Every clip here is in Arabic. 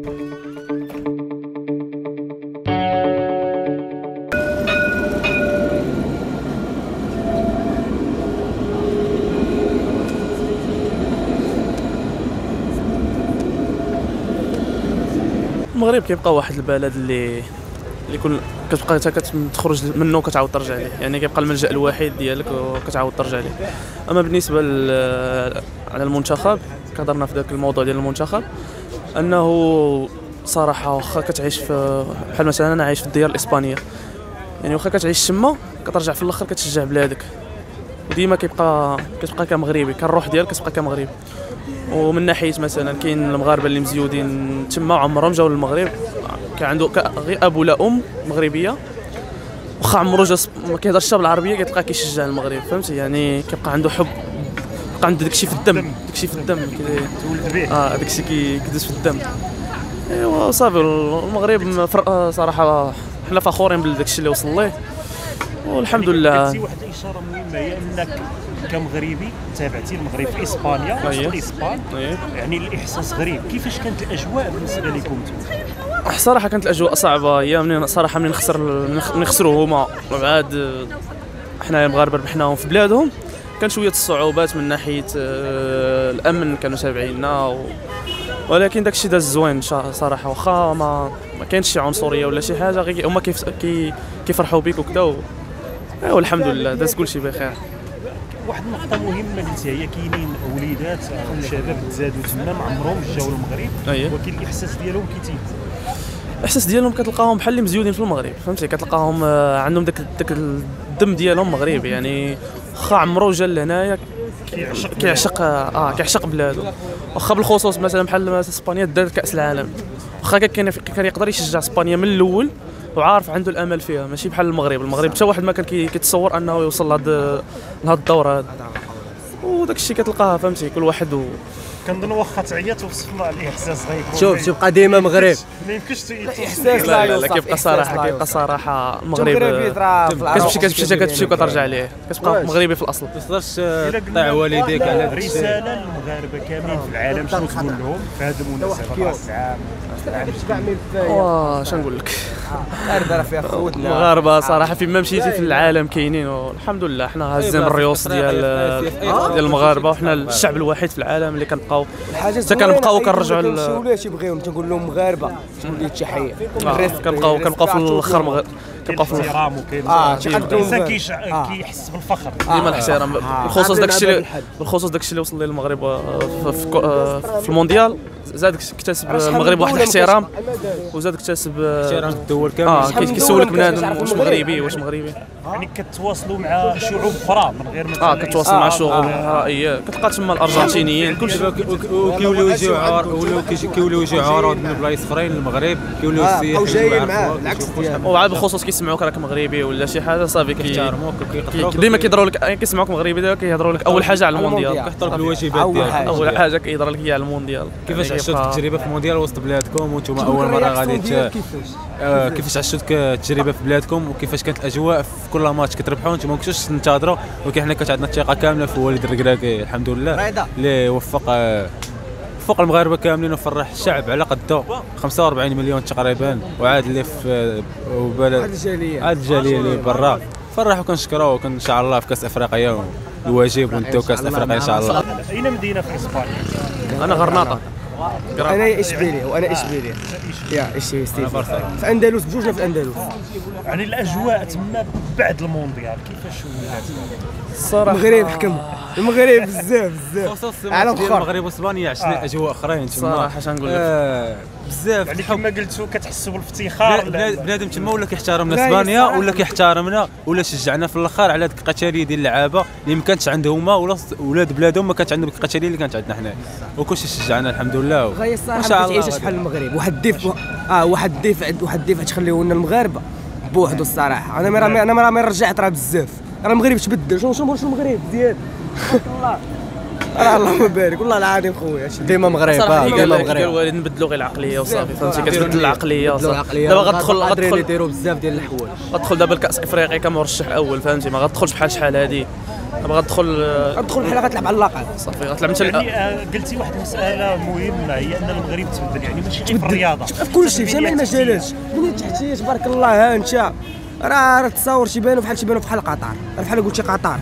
المغرب كيبقى واحد البلد اللي اللي كل كتبقى حتى كتخرج منه وكتعاود ترجع ليه. يعني كيبقى الملجأ الوحيد ديالك وكتعاود ترجع ليه. أما بالنسبة على المنتخب كهضرنا في ذاك الموضوع ديال المنتخب أنه صراحة واخا كتعيش في بحال مثلا أنا عايش في الديار الإسبانية. يعني واخا كتعيش تما كترجع في الأخر كتشجع بلادك. وديما كيبقى كتبقى كمغربي كالروح ديالك كتبقى كمغربي ومن ناحية مثلا كاين المغاربة اللي مزيودين تما عمرهم جاو للمغرب. كان عنده غير أب ولا أم مغربية. واخا عمرو جا ما كيهضرش بالعربية كيبقى كيشجع المغرب. فهمتي؟ يعني كيبقى عنده حب. كيبقى عنده داكشي في الدم. داكشي في الدم. تولد به آه داكشي كيدوز في الدم. إيوا صافي المغرب صراحة حنا فخورين بداكشي اللي وصل ليه. والحمد لله. واحد الاشاره مهمة هي أنك كمغربي تابعتي المغرب في إسبانيا أيه. وسط الاسبان أيه. يعني الإحساس غريب. كيفاش كانت الأجواء بالنسبة لكم صراحة كانت الأجواء صعبة. هي من صراحة من نخسر من نخسروا هما. بعد حنا المغاربه ربحناهم في بلادهم. كان شوية الصعوبات من ناحية آه، الأمن كانوا تابعيننا و... ولكن داكشي داز زوين صراحة. واخا ما ما كاينش شي عنصرية ولا شي حاجة غير هما كيف كي كيفرحوا بيك وكذا و... والحمد لله. داز كلشي بخير. واحد النقطة مهمة اللي هي كاينين وليدات أو شباب تزادوا تما ما عمرهم جاوا المغرب أيه. ولكن الإحساس ديالهم كيتيب الإحساس ديالهم كتلقاهم بحال اللي مزيودين في المغرب فهمتي؟ كتلقاهم آه، عندهم داك داك الدم ديالهم مغربي يعني واخا عمرو جا لهنايا كيعشق كيعشق آه كيعشق بلادو. واخا بالخصوص مثلا بحال إسبانيا دارت كأس العالم. واخا كان كان يقدر يشجع إسبانيا من الأول وعارف عنده الأمل فيها ماشي بحال المغرب. المغرب حتى واحد ما كان كيتصور أنه يوصل لهاد الدورة هاد. وداك الشيء كتلقاه فهمتي؟ كل واحد و... كنظن واخا تعيط وصفنا على الاحساس غيكون شوف شوف بقى ديما مغرب. ما يمكنش تعيط. إحساس لا لا كيبقى صراحة كيبقى. صراحة مغربي المغرب كتمشي كتمشي كتمشي كترجع ليه؟ كتبقى؟ مغربي في الأصل؟ ما تقدرش تطيع والديك على هذا الشيء. رسالة للمغاربة كاملين في العالم شنو تقول لهم في هذه المناسبة راس العام واش نقول لك؟ دار فيها خوتنا المغاربه صراحة فين ما مشيتي في العالم كاينين والحمد لله. حنا هازين الريوس ديال ديال المغاربة وحنا الشعب الوحيد في العالم اللي كنبقاو. حتى كنبقاو كنرجعوا ل- ولا تيبغيهم تنقول لهم مغاربه تقول لي التحيه آه، كنبقاو كنبقاو في الآخر. كنبقاو في الآخر احترام وكاين. آه، كاين تقدم الإنسان آه. كيحس بالفخر. ديما الاحترام بالخصوص داكشي. بالخصوص داكشي اللي وصل ليه المغرب آه، آه، في المونديال. زاد اكتسب المغرب واحد الاحترام. وزاد اكتسب آه، احترام الدول كامل آه كي- كيسولك بنادم واش. مغربي واش مغربي. يعني كتواصلوا مع شعوب أخرى من غير مثلا آه كتواصل مع آه، شغل آه. آه إيه كتلقى تما الأرجنتينيين. كلشي وكيوليو يجيو عار كيوليو يجيو عراض من بلايص أخرين للمغرب كيوليو السياح بقاو جايين يجيو معاه يعرفوك، العكس يشوفوا ديالو وعاد بالخصوص كيسمعوك راك مغربي ولا شي حاجة صافي كي كيحترموك ديما كيهضروا لك كيسمعوك مغربي دابا كيهضروا لك أول حاجة على المونديال. كيحترموا بالواجبات أول ديالك. حاجة. أول حاجة كيهضر لك هي على المونديال. كيفاش يعني عشتوا التجربة في المونديال وسط بلادكم؟ وأنتم أول مرة غادي آه، كيفاش عشتوا التجربة في بلادكم؟ وكيفاش كانت الأجواء في كل ماتش كتربحوا أنتم ما كنتوش تنتظروا ولكن حنا كانت عندنا الثقه كاملة في والد الركراكي الحمد لله. اللي وفق آه، وفق المغاربة كاملين وفرح الشعب على قده 45 مليون تقريبا. وعاد اللي في آه، وبلد. الجالية. عاد الجالية اللي برا. فرحوا كنشكروه وكن إن شاء الله في كأس أفريقيا الواجب ونديو كأس أفريقيا إن شاء الله. أين مدينة في إسبانيا؟ أنا غرناطة. أنا اشبيليه وأنا اشبيليه يا اشبيليه في أندلس بجوجنا في أندلس. يعني الأجواء تما بعد المونديال كيفاش ولات؟ الصراحه المغرب حكم. المغرب بزاف بزاف. على الأخر. المغرب وأسبانيا عشنا آه. أجواء أخرين تما. صراحة شنقول لك؟ آه، بزاف يعني كما قلتوا كتحسوا بالافتخار. بنا- بنا- بنادم تما ولا كيحترمنا أسبانيا ولا كيحترمنا ولا شجعنا في الأخر على هذيك القتاليه ديال اللعابة اللي ما كانتش عندهم ولا ولاد بلادهم ما كانت عندهم القتاليه اللي كانت عندنا حنا وكلشي شجعنا الحمد لله. غاية الصراحه ما الله تعيشش بحال المغرب؟ واحد الدفع آه واحد الدفع واحد الدفع تخليه لنا المغاربة. بوحدو الصراحة. أنا ما راه أنا ما رجعت راه بزاف. راه المغرب تبدل شنو شنو شنو المغرب؟ مزيان والله راه اللهم بارك والله العظيم خويا. ديما مغرب قال ديما قال مغرب الوالد نبدلوا غير العقلية وصافي. فهمتي؟ كتبدل العقلية دابا غتدخل غتدخل يديروا بزاف ديال الحوايج غتدخل دابا الكاس افريقيا كمرشح أول فهمتي؟ ما غتدخلش بحال شحال هادي. دابا غتدخل غتدخل بحال غتلعب على اللقب صافي غتلعب. أنت يعني آه، قلتي واحد المساله مهمة هي أن المغرب تبدل يعني ماشي غير في الرياضة؟ في كل شيء في جميع المجالات. البنيه التحتيه تبارك الله ها أنت. راه راه تصاور تيبانوا بحال تيبانوا بحال قطر راه بحال قلتي قطر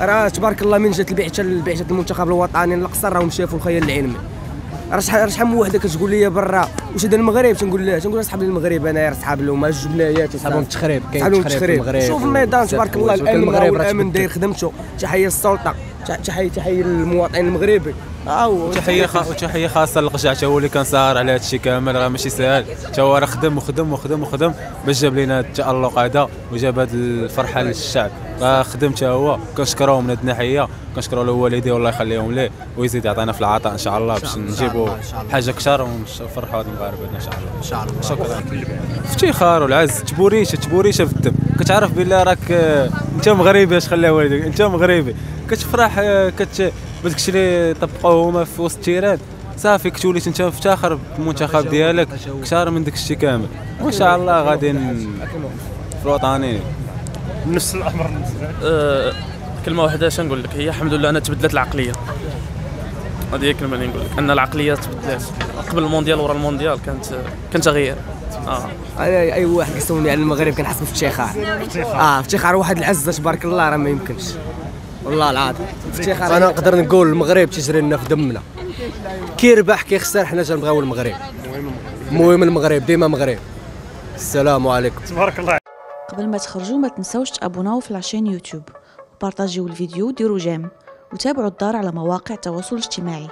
راه تبارك الله من جات البعثة البعثة المنتخب الوطني للقصر راهم شافوا الخيال العلمي. راه شحال راه شحال من وحده كتقول لي برا. واش هذا المغرب؟ تنقول لها تنقول لها صحاب المغرب راه صحاب لهم الجبنايات صحابهم التخريب كاين التخريب شوف النظام تبارك الله الأمن تبدل. داير خدمته تحيه السلطة. تحيه تحية للمواطن المغربي. وتحية خ... وتحية خاصة للقجع تا هو اللي كان ساهر على هذا الشيء كامل راه ماشي ساهل تا هو راه خدم وخدم وخدم وخدم باش جاب لنا التالق هذا وجاب هذه الفرحة للشعب. راه خدم تا هو كنشكروه من هذه الناحية كنشكروا له والديه والله يخليهم ليه ويزيد يعطينا في العطاء إن شاء الله باش نجيبوا حاجة كثر ونفرحوا هاد المغاربة إن شاء الله. إن شاء الله. شكرا. افتخار والعز تبوريشه تبوريشة في الدم. كتعرف بالله راك آه، أنت مغربي اش خلى والديك؟ أنت مغربي. كتفرح آه، كت بدك الشيء اللي طبقوه هما في وسط التيران صافي كتولي انت مفتخر بالمنتخب ديالك كثار من داك الشيء كامل. وإن شاء الله غادي في الوطني نفس الأمر. بالنسبة آه، كلمة واحدة اش نقول لك. هي الحمد لله أنا تبدلت العقلية. هذه هي الكلمة اللي نقول لك. أن العقلية تبدلات قبل المونديال ورا المونديال كانت كان تغيير آه. أي أي واحد كيسولني على المغرب كنحس بافتخار آه افتخار واحد العزه تبارك الله راه ما يمكنش. والله العظيم. أنا نقدر نقول المغرب تيجري لنا في دمنا. كي ربح كي خسر حنا تنبغيو المغرب. المهم المغرب ديما مغرب. السلام عليكم. تبارك الله. قبل ما تخرجوا ما تنسوش تابوناو في la chaîne YouTube. وبارطاجيو الفيديو وديروا j'aime. وتابعوا الدار على مواقع التواصل الاجتماعي.